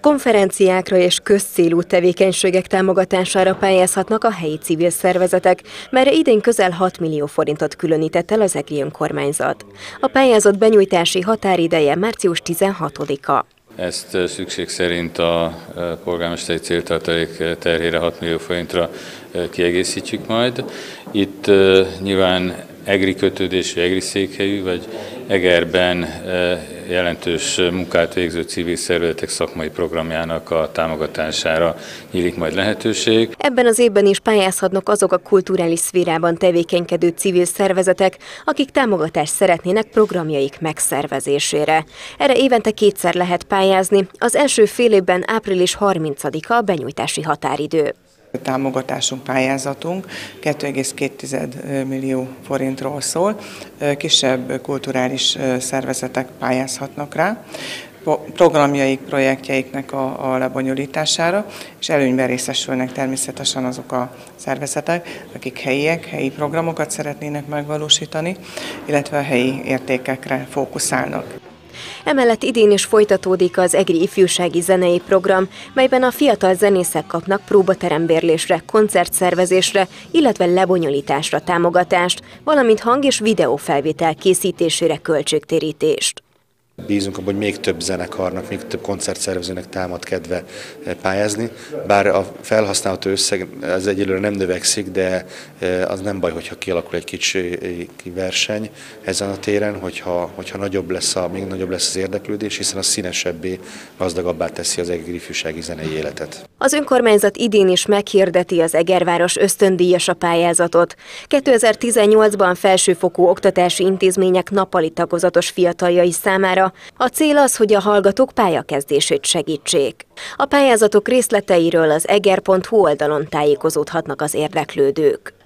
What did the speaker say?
Konferenciákra és közcélú tevékenységek támogatására pályázhatnak a helyi civil szervezetek, melyre idén közel 6 millió forintot különített el az EGRI önkormányzat. A pályázat benyújtási határideje március 16-a. Ezt szükség szerint a polgármesteri céltartalék terhére 6 millió forintra kiegészítjük majd. Itt nyilván EGRI kötődésű, EGRI székhelyű, vagy Egerben jelentős munkát végző civil szervezetek szakmai programjának a támogatására nyílik majd lehetőség. Ebben az évben is pályázhatnak azok a kulturális szférában tevékenykedő civil szervezetek, akik támogatást szeretnének programjaik megszervezésére. Erre évente kétszer lehet pályázni, az első fél évben április 30-a a benyújtási határidő. Támogatásunk, pályázatunk 2,2 millió forintról szól. Kisebb kulturális szervezetek pályázhatnak rá programjaik, projektjeiknek a, a lebonyolítására, és előnyben részesülnek természetesen azok a szervezetek, akik helyiek, helyi programokat szeretnének megvalósítani, illetve a helyi értékekre fókuszálnak. Emellett idén is folytatódik az EGRI ifjúsági zenei program, melyben a fiatal zenészek kapnak próbaterembérlésre, koncertszervezésre, illetve lebonyolításra támogatást, valamint hang- és videófelvétel készítésére költségtérítést. Bízunk abban, hogy még több zenekarnak, még több koncertszervezőnek támad kedve eh, pályázni, bár a felhasználható összeg az egyelőre nem növekszik, de eh, az nem baj, hogyha kialakul egy kicsi eh, verseny ezen a téren, hogyha, hogyha nagyobb lesz a, még nagyobb lesz az érdeklődés, hiszen a színesebbé, gazdagabbá teszi az egri ifjúsági zenei életet. Az önkormányzat idén is meghirdeti az Egerváros ösztöndíjas a pályázatot. 2018-ban felsőfokú oktatási intézmények napali tagozatos fiataljai számára a cél az, hogy a hallgatók pályakezdését segítsék. A pályázatok részleteiről az eger.hu oldalon tájékozódhatnak az érdeklődők.